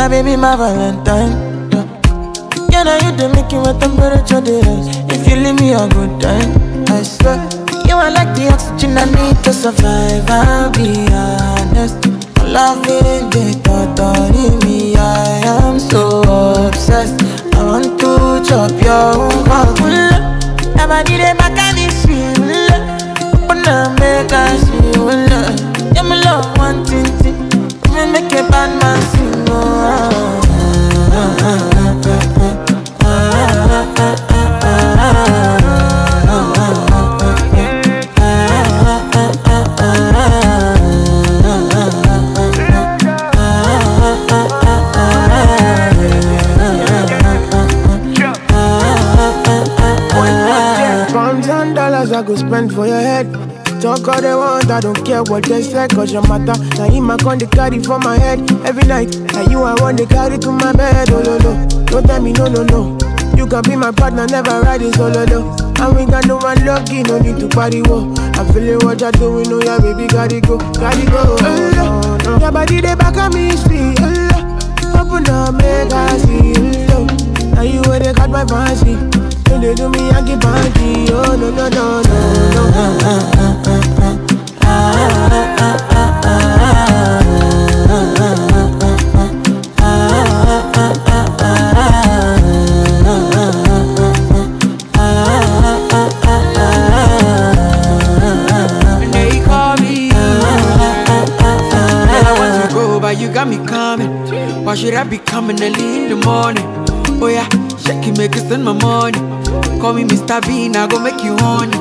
my baby, my Valentine. Yeah. Yeah, now you the make it my temperature dey rise. If you leave me a good time, I swear. You are like the oxygen I need to survive. I'll be honest. Love it, they totally me. I am so obsessed. I want to chop your heart. Never did it back Pounds and dollars I go spend for your head. Talk all they want, I don't care what they say, cause your matter. Now in my con they carry for my head every night. Now you I want to carry to my bed, oh no no. Don't tell me no no no. You can be my partner, never ride it solo no. And we got no one lucky, no need to party wo. I'm feeling what you're doing, oh yeah, baby, gotta go, gotta go. Oh, no. Your body they back on me, sweet, oh, Open up, make I see, oh, Now you where they got my fancy. They do me, I panty, oh no no no no no. Got me coming. Why should I be coming early in the morning? Oh yeah, shake it, make it send my money. Call me Mr. Bean, I go make you honey.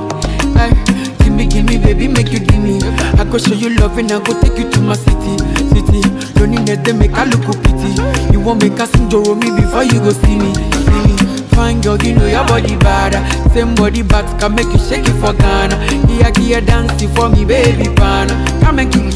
Ay, give me, give me, baby, make you me. I go show you love and I go take you to my city, city. Don't need that, make I look pity. You won't make us enjoy me before you go see me, see me. Fine girl, you know your body bad. Same body but can make you shake it for Ghana. Here, here, dancing for me, baby pana. Come and give.